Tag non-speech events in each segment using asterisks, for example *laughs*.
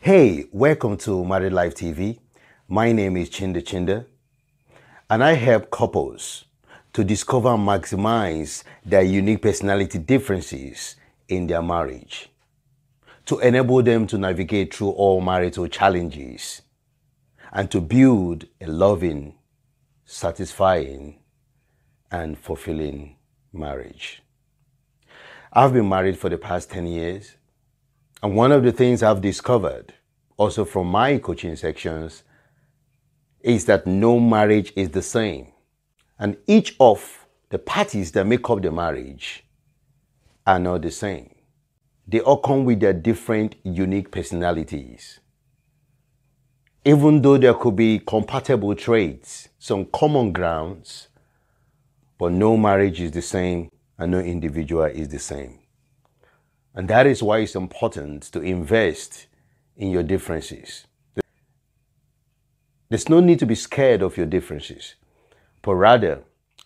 Hey, welcome to Married Life TV. My name is Chinda Chinda, and I help couples to discover and maximize their unique personality differences in their marriage, to enable them to navigate through all marital challenges, and to build a loving, satisfying, and fulfilling marriage. I've been married for the past 10 years. And one of the things I've discovered, also from my coaching sections, is that no marriage is the same. And each of the parties that make up the marriage are not the same. They all come with their different, unique personalities. Even though there could be compatible traits, some common grounds, but no marriage is the same and no individual is the same. And that is why it's important to invest in your differences. There's no need to be scared of your differences, but rather,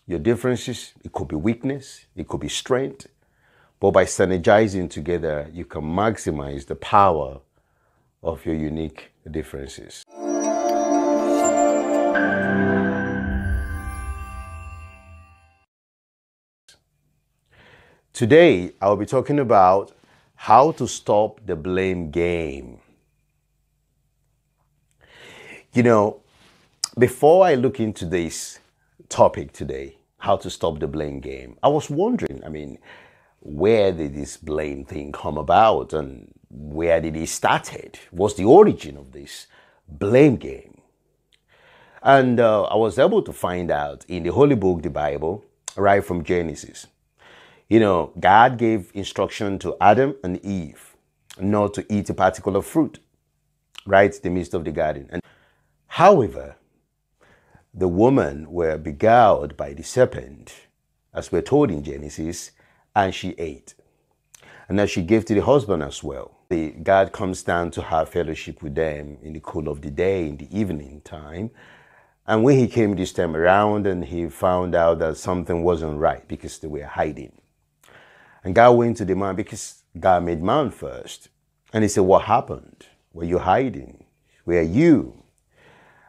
your differences, it could be weakness, it could be strength, but by synergizing together, you can maximize the power of your unique differences. Today, I'll be talking about how to stop the blame game. You know, before I look into this topic today, how to stop the blame game, I was wondering, I mean, where did this blame thing come about and where did it started? What's the origin of this blame game? And uh, I was able to find out in the Holy Book, the Bible, right from Genesis. You know, God gave instruction to Adam and Eve not to eat a particular fruit, right the midst of the garden. And however, the woman were beguiled by the serpent, as we're told in Genesis, and she ate. And that she gave to the husband as well. The, God comes down to have fellowship with them in the cool of the day, in the evening time. And when he came this time around and he found out that something wasn't right because they were hiding. And God went to the man because God made man first. And he said, What happened? Were you hiding? Where are you?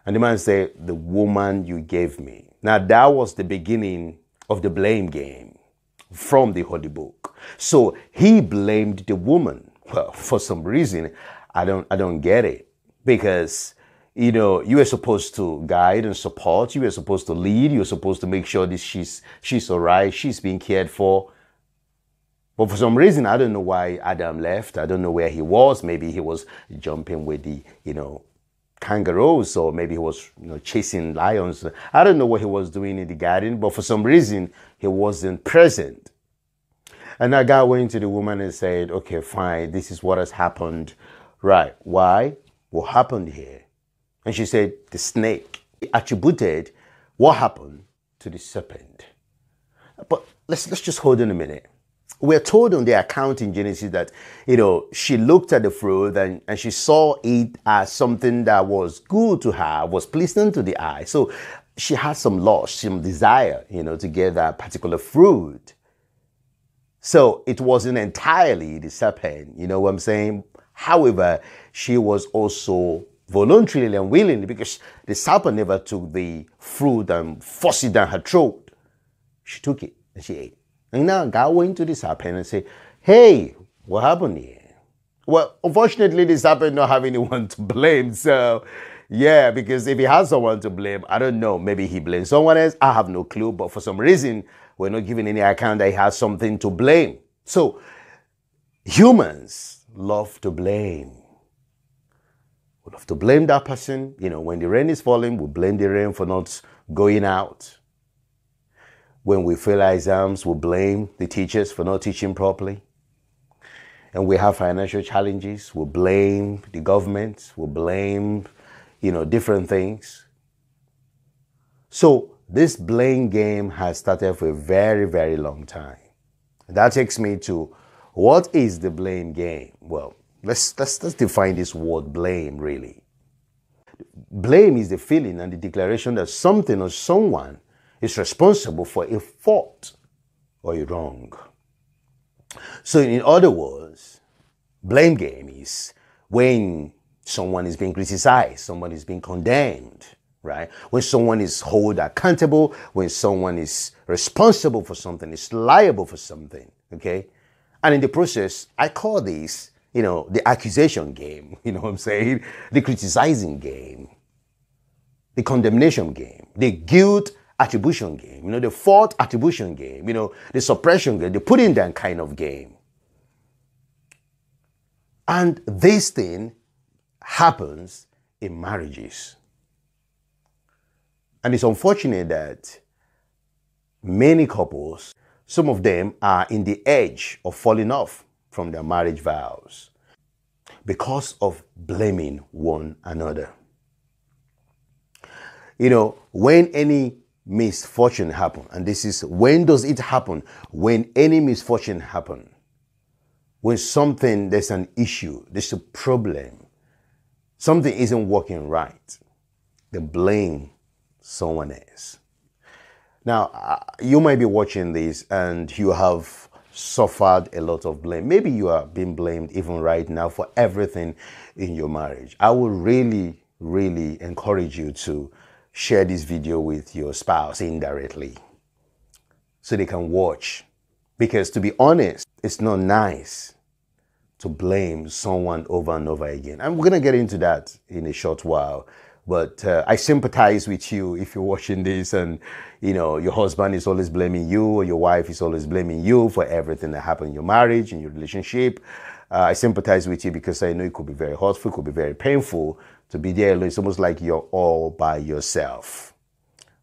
And the man said, The woman you gave me. Now that was the beginning of the blame game from the Holy Book. So he blamed the woman. Well, *laughs* for some reason, I don't I don't get it. Because you know, you were supposed to guide and support, you were supposed to lead, you were supposed to make sure that she's she's all right, she's being cared for. But for some reason, I don't know why Adam left. I don't know where he was. Maybe he was jumping with the, you know, kangaroos, or maybe he was, you know, chasing lions. I don't know what he was doing in the garden, but for some reason, he wasn't present. And I got went to the woman and said, okay, fine, this is what has happened. Right. Why? What happened here? And she said, the snake attributed what happened to the serpent. But let's, let's just hold on a minute we're told on the account in Genesis that, you know, she looked at the fruit and, and she saw it as something that was good to her, was pleasing to the eye. So she had some lust, some desire, you know, to get that particular fruit. So it wasn't entirely the serpent, you know what I'm saying? However, she was also voluntarily and willingly because the serpent never took the fruit and forced it down her throat. She took it and she ate. And now God went to this serpent and said, Hey, what happened here? Well, unfortunately, this serpent not have anyone to blame. So, yeah, because if he has someone to blame, I don't know. Maybe he blames someone else. I have no clue. But for some reason, we're not giving any account that he has something to blame. So, humans love to blame. We love to blame that person. You know, when the rain is falling, we blame the rain for not going out. When we fail our exams, we blame the teachers for not teaching properly. And we have financial challenges, we blame the government, we blame, you know, different things. So this blame game has started for a very, very long time. That takes me to what is the blame game? Well, let's, let's, let's define this word blame really. Blame is the feeling and the declaration that something or someone is responsible for a fault or a wrong. So, in other words, blame game is when someone is being criticized, someone is being condemned, right? When someone is held accountable, when someone is responsible for something, is liable for something, okay? And in the process, I call this, you know, the accusation game, *laughs* you know what I'm saying? The criticizing game, the condemnation game, the guilt attribution game, you know, the fault attribution game, you know, the suppression game, the putting down kind of game. And this thing happens in marriages. And it's unfortunate that many couples, some of them are in the edge of falling off from their marriage vows because of blaming one another. You know, when any misfortune happen, and this is when does it happen? When any misfortune happen, when something there's an issue, there's a problem, something isn't working right, then blame someone else. Now, uh, you might be watching this and you have suffered a lot of blame. Maybe you are being blamed even right now for everything in your marriage. I would really, really encourage you to share this video with your spouse indirectly so they can watch. Because to be honest, it's not nice to blame someone over and over again. I'm going to get into that in a short while. But uh, I sympathize with you if you're watching this and, you know, your husband is always blaming you or your wife is always blaming you for everything that happened in your marriage, in your relationship. Uh, I sympathize with you because I know it could be very hurtful, it could be very painful to be there alone. It's almost like you're all by yourself.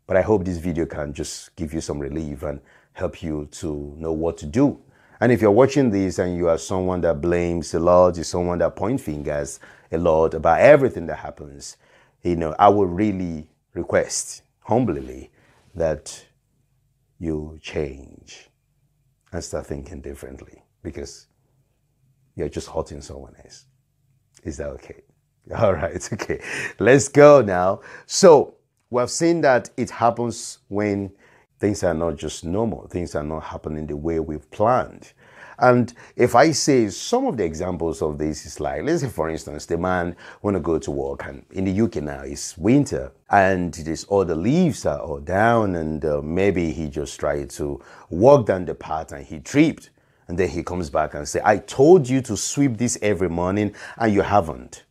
But I hope this video can just give you some relief and help you to know what to do. And if you're watching this and you are someone that blames a lot, you're someone that points fingers a lot about everything that happens, you know, I would really request humbly that you change and start thinking differently because you're just hurting someone else. Is that okay? *laughs* All right, okay. Let's go now. So, we have seen that it happens when things are not just normal, things are not happening the way we've planned. And if I say some of the examples of this is like, let's say for instance, the man want to go to work and in the UK now it's winter and it is all the leaves are all down and uh, maybe he just tried to walk down the path and he tripped. And then he comes back and say, I told you to sweep this every morning and you haven't.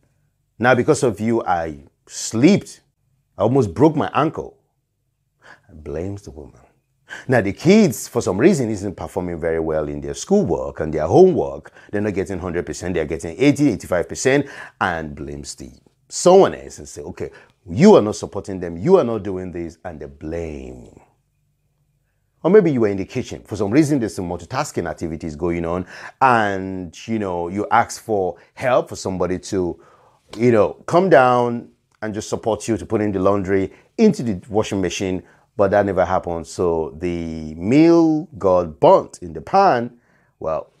Now because of you, I slept. I almost broke my ankle. And blames the woman. Now, the kids, for some reason, isn't performing very well in their schoolwork and their homework. They're not getting 100%, they're getting 80, 85%, and blames the someone else and say, okay, you are not supporting them, you are not doing this, and they blame. Or maybe you were in the kitchen. For some reason, there's some multitasking activities going on, and you know, you ask for help for somebody to, you know, come down and just support you to put in the laundry into the washing machine but that never happened. So the meal got burnt in the pan. Well,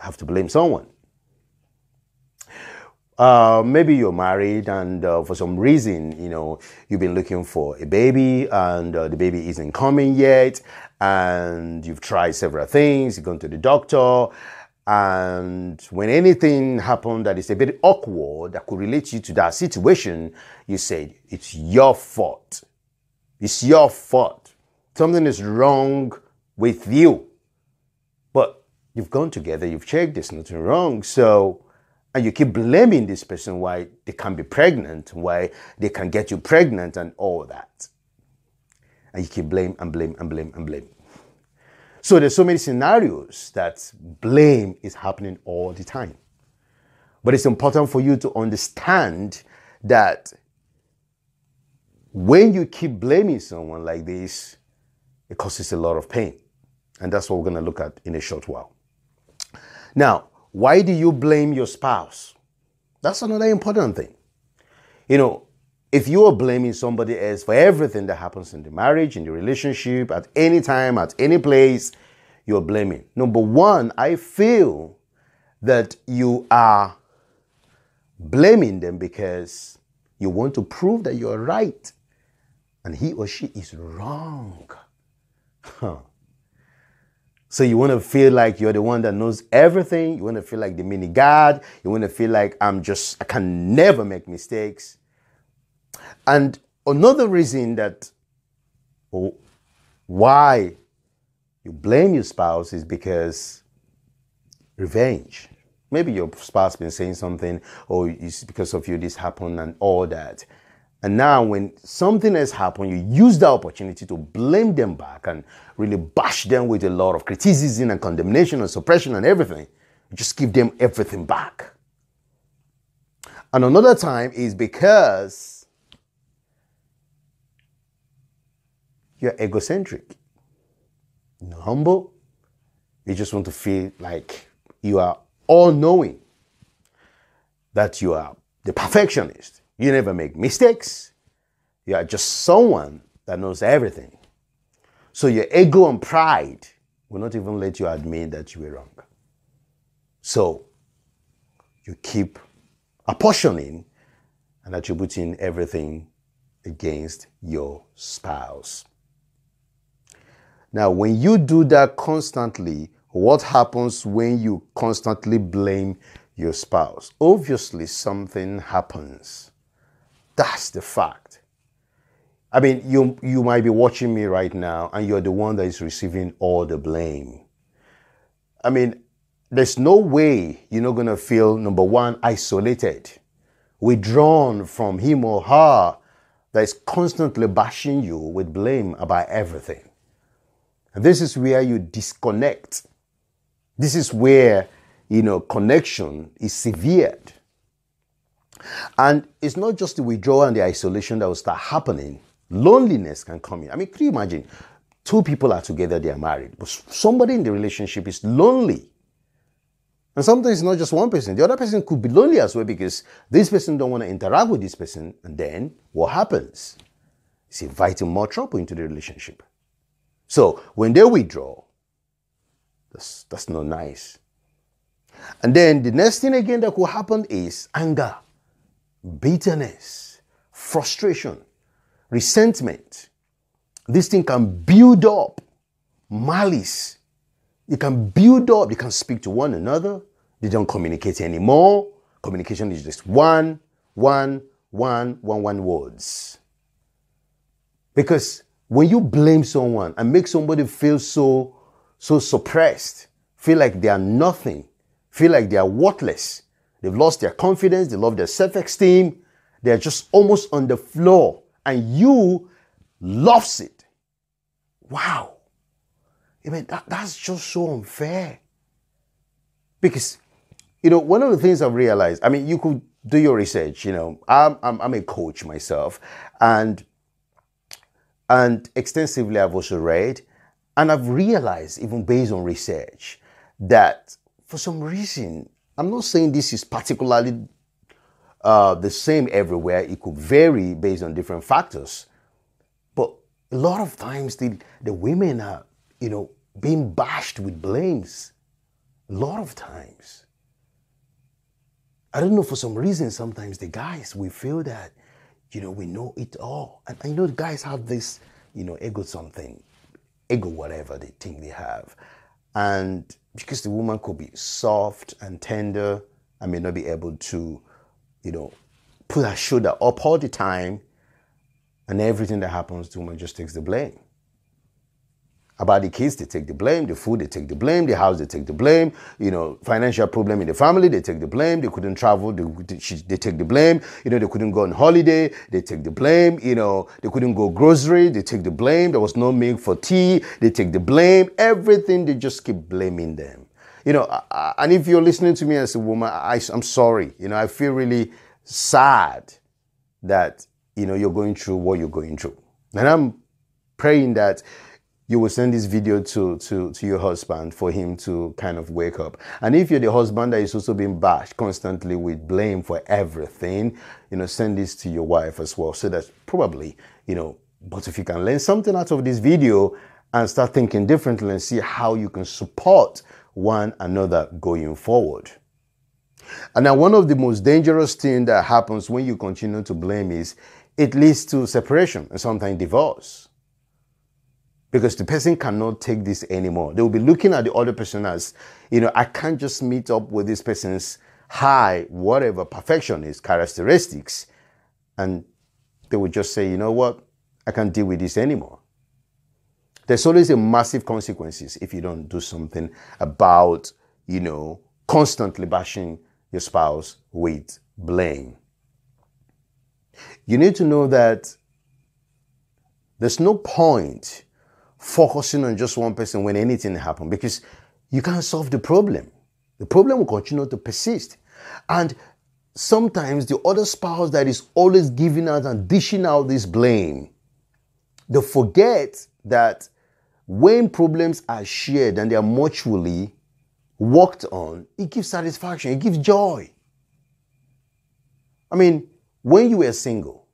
I have to blame someone. Uh, maybe you're married and uh, for some reason, you know, you've been looking for a baby and uh, the baby isn't coming yet. And you've tried several things, you've gone to the doctor. And when anything happened that is a bit awkward that could relate you to that situation, you said, it's your fault. It's your fault. Something is wrong with you. But you've gone together, you've checked, there's nothing wrong. So, and you keep blaming this person why they can't be pregnant, why they can get you pregnant, and all that. And you keep blame and blame and blame and blame. So there's so many scenarios that blame is happening all the time. But it's important for you to understand that when you keep blaming someone like this, it causes a lot of pain. And that's what we're going to look at in a short while. Now, why do you blame your spouse? That's another important thing. You know, if you are blaming somebody else for everything that happens in the marriage, in the relationship, at any time, at any place, you're blaming. Number one, I feel that you are blaming them because you want to prove that you're right and he or she is wrong. Huh. So you want to feel like you're the one that knows everything. You want to feel like the mini God. You want to feel like I'm just, I can never make mistakes. And another reason that oh, why you blame your spouse is because revenge. Maybe your spouse been saying something, or it's because of you this happened and all that. And now, when something has happened, you use the opportunity to blame them back and really bash them with a lot of criticism and condemnation and suppression and everything. You just give them everything back. And another time is because you're egocentric, you're humble. You just want to feel like you are all knowing, that you are the perfectionist you never make mistakes. You are just someone that knows everything. So your ego and pride will not even let you admit that you were wrong. So you keep apportioning and attributing everything against your spouse. Now, when you do that constantly, what happens when you constantly blame your spouse? Obviously, something happens. That's the fact. I mean, you, you might be watching me right now and you're the one that is receiving all the blame. I mean, there's no way you're not going to feel, number one, isolated, withdrawn from him or her that is constantly bashing you with blame about everything. And this is where you disconnect. This is where, you know, connection is severed. And it's not just the withdrawal and the isolation that will start happening. Loneliness can come in. I mean, could you imagine? Two people are together, they are married, but somebody in the relationship is lonely. And sometimes it's not just one person. The other person could be lonely as well because this person don't want to interact with this person. And then what happens? It's inviting more trouble into the relationship. So when they withdraw, that's, that's not nice. And then the next thing again that could happen is anger bitterness, frustration, resentment. This thing can build up malice. It can build up, they can speak to one another. They don't communicate anymore. Communication is just one, one, one, one, one words. Because when you blame someone and make somebody feel so, so suppressed, feel like they are nothing, feel like they are worthless, They've lost their confidence, they lost their self esteem. They're just almost on the floor, and you loves it. Wow. I mean, that, that's just so unfair. Because, you know, one of the things I've realized, I mean, you could do your research, you know, I'm, I'm, I'm a coach myself, and and extensively I've also read, and I've realized, even based on research, that for some reason I'm not saying this is particularly uh, the same everywhere. It could vary based on different factors. But a lot of times the, the women are, you know, being bashed with blames. A lot of times. I don't know, for some reason, sometimes the guys, we feel that, you know, we know it all. And I know the guys have this, you know, ego something, ego whatever they think they have. And because the woman could be soft and tender and may not be able to, you know, put her shoulder up all the time, and everything that happens, the woman just takes the blame. About the kids, they take the blame. The food, they take the blame. The house, they take the blame. You know, financial problem in the family, they take the blame. They couldn't travel, they, they take the blame. You know, they couldn't go on holiday, they take the blame. You know, they couldn't go grocery, they take the blame. There was no milk for tea, they take the blame. Everything, they just keep blaming them. You know, and if you're listening to me as a woman, I, I'm sorry. You know, I feel really sad that, you know, you're going through what you're going through. And I'm praying that you will send this video to, to, to your husband for him to kind of wake up. And if you're the husband that is also being bashed constantly with blame for everything, you know, send this to your wife as well. So that probably, you know, but if you can learn something out of this video and start thinking differently and see how you can support one another going forward. And now one of the most dangerous things that happens when you continue to blame is it leads to separation and sometimes divorce. Because the person cannot take this anymore. They will be looking at the other person as, you know, I can't just meet up with this person's high, whatever perfectionist characteristics. And they will just say, you know what? I can't deal with this anymore. There's always a massive consequences if you don't do something about, you know, constantly bashing your spouse with blame. You need to know that there's no point focusing on just one person when anything happens because you can't solve the problem. The problem will continue to persist. And sometimes the other spouse that is always giving out and dishing out this blame, they forget that when problems are shared and they are mutually worked on, it gives satisfaction, it gives joy. I mean, when you were single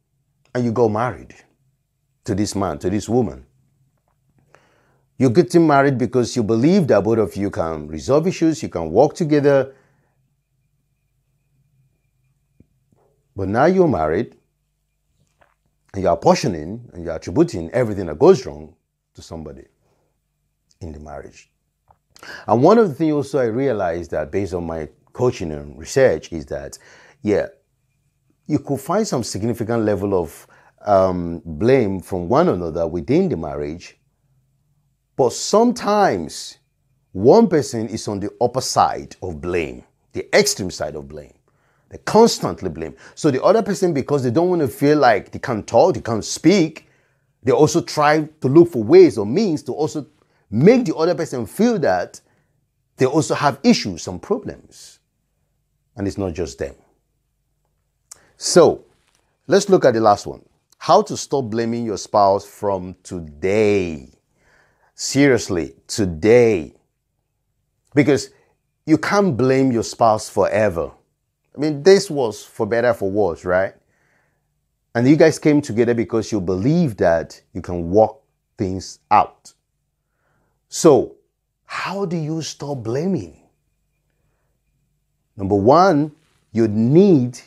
and you got married to this man, to this woman, you're getting married because you believe that both of you can resolve issues, you can work together. But now you're married and you're apportioning and you're attributing everything that goes wrong to somebody in the marriage. And one of the things also I realized that based on my coaching and research is that, yeah, you could find some significant level of um, blame from one another within the marriage but sometimes one person is on the upper side of blame, the extreme side of blame. They constantly blame. So the other person, because they don't want to feel like they can't talk, they can't speak, they also try to look for ways or means to also make the other person feel that they also have issues, some problems. And it's not just them. So let's look at the last one. How to stop blaming your spouse from today seriously today because you can't blame your spouse forever. I mean, this was for better, for worse, right? And you guys came together because you believe that you can work things out. So, how do you stop blaming? Number one, you need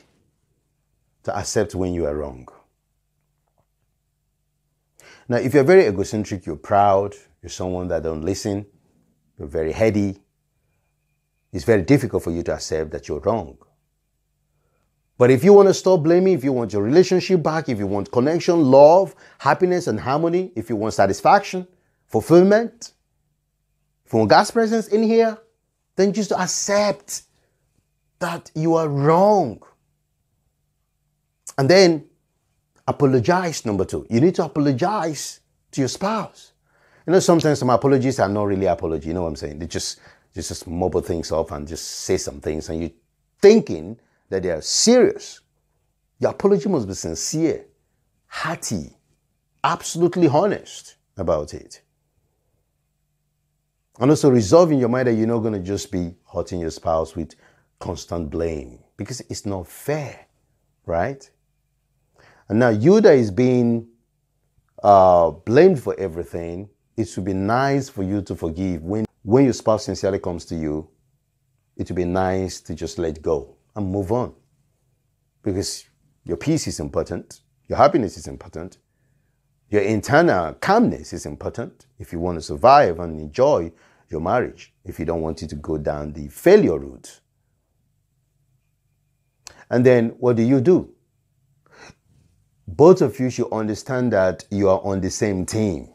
to accept when you are wrong. Now, if you're very egocentric, you're proud, you're someone that don't listen, you're very heady, it's very difficult for you to accept that you're wrong. But if you want to stop blaming, if you want your relationship back, if you want connection, love, happiness, and harmony, if you want satisfaction, fulfillment, if you want God's presence in here, then just accept that you are wrong. And then apologize, number two. You need to apologize to your spouse. You know, sometimes some apologies are not really apology. You know what I'm saying? They just just, just mobile things off and just say some things, and you're thinking that they are serious. Your apology must be sincere, hearty, absolutely honest about it. And also resolve in your mind that you're not going to just be hurting your spouse with constant blame because it's not fair, right? And now you that is being uh, blamed for everything, it should be nice for you to forgive. When, when your spouse sincerely comes to you, it would be nice to just let go and move on. Because your peace is important, your happiness is important, your internal calmness is important if you want to survive and enjoy your marriage, if you don't want it to go down the failure route. And then what do you do? Both of you should understand that you are on the same team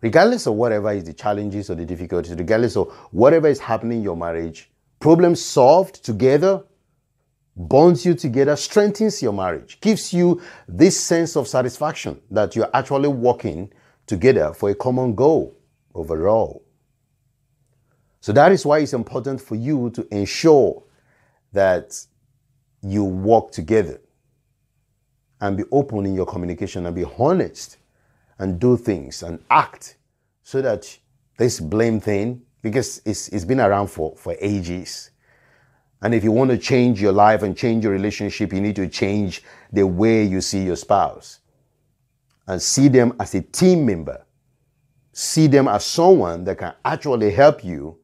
regardless of whatever is the challenges or the difficulties, regardless of whatever is happening in your marriage, problems solved together bonds you together, strengthens your marriage, gives you this sense of satisfaction that you're actually working together for a common goal overall. So that is why it's important for you to ensure that you work together and be open in your communication and be honest and do things and act so that this blame thing, because it's, it's been around for, for ages. And if you want to change your life and change your relationship, you need to change the way you see your spouse and see them as a team member. See them as someone that can actually help you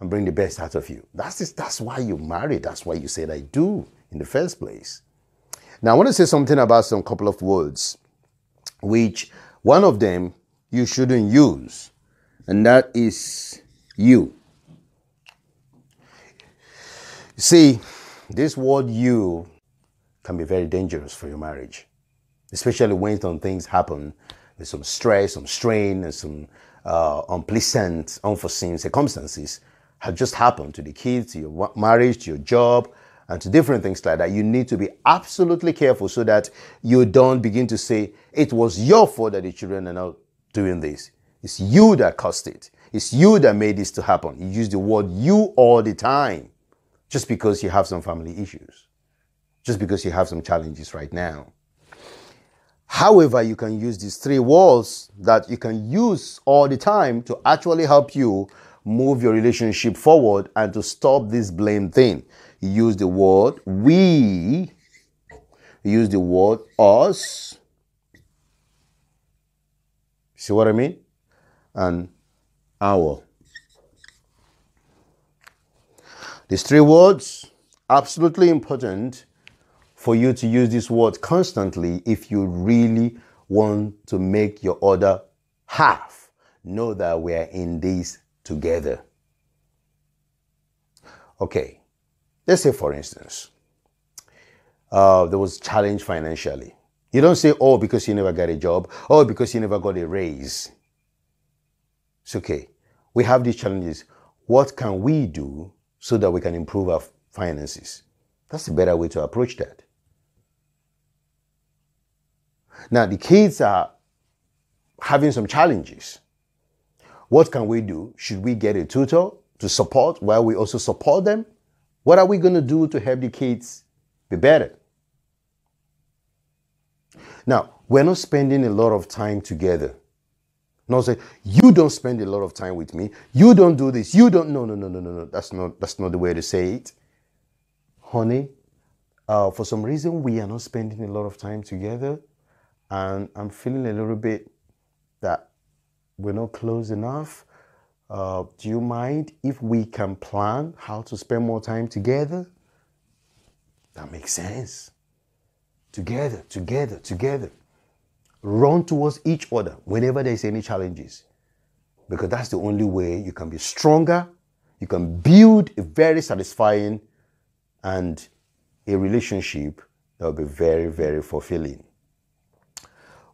and bring the best out of you. That's, just, that's why you married. That's why you said I do in the first place. Now, I want to say something about some couple of words which one of them you shouldn't use, and that is you. See, this word you can be very dangerous for your marriage, especially when some things happen, there's some stress, some strain, and some uh, unpleasant, unforeseen circumstances have just happened to the kids, to your marriage, to your job, and to different things like that. You need to be absolutely careful so that you don't begin to say, it was your fault that the children are not doing this. It's you that caused it. It's you that made this to happen. You use the word you all the time just because you have some family issues, just because you have some challenges right now. However, you can use these three words that you can use all the time to actually help you move your relationship forward and to stop this blame thing. Use the word we, use the word us. See what I mean? And our. These three words, absolutely important for you to use this word constantly if you really want to make your other half know that we are in this together. Okay, let's say for instance, uh, there was challenge financially. You don't say, oh, because you never got a job, oh, because you never got a raise. It's okay. We have these challenges. What can we do so that we can improve our finances? That's a better way to approach that. Now, the kids are having some challenges. What can we do? Should we get a tutor to support while we also support them? What are we going to do to help the kids be better? Now, we're not spending a lot of time together. Not say, you don't spend a lot of time with me. You don't do this. You don't. No, no, no, no, no, no. That's not, that's not the way to say it. Honey, uh, for some reason, we are not spending a lot of time together and I'm feeling a little bit that we're not close enough. Uh, do you mind if we can plan how to spend more time together? That makes sense. Together, together, together. Run towards each other whenever there's any challenges. Because that's the only way you can be stronger, you can build a very satisfying and a relationship that will be very, very fulfilling.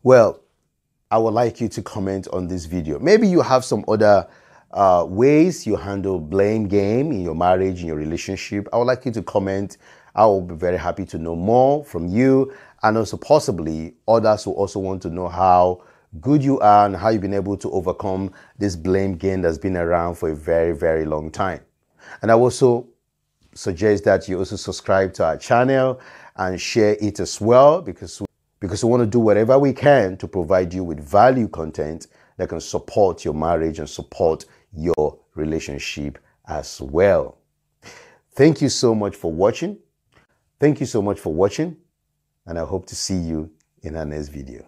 Well, I would like you to comment on this video. Maybe you have some other uh, ways you handle blame game in your marriage, in your relationship. I would like you to comment. I will be very happy to know more from you. And also possibly others who also want to know how good you are and how you've been able to overcome this blame game that's been around for a very, very long time. And I also suggest that you also subscribe to our channel and share it as well because because we want to do whatever we can to provide you with value content that can support your marriage and support your relationship as well. Thank you so much for watching. Thank you so much for watching, and I hope to see you in our next video.